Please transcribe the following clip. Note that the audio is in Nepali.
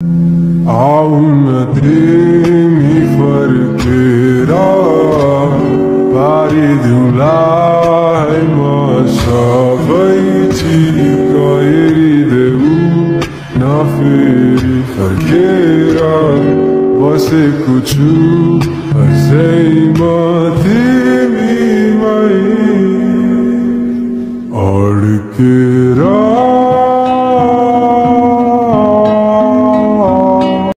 आउन तिमी फर्केर पारिदिउँला म सबै चिज गरिदेऊ नफेरि फर्केर बसेको छु अझै म तिमीमै अड्केर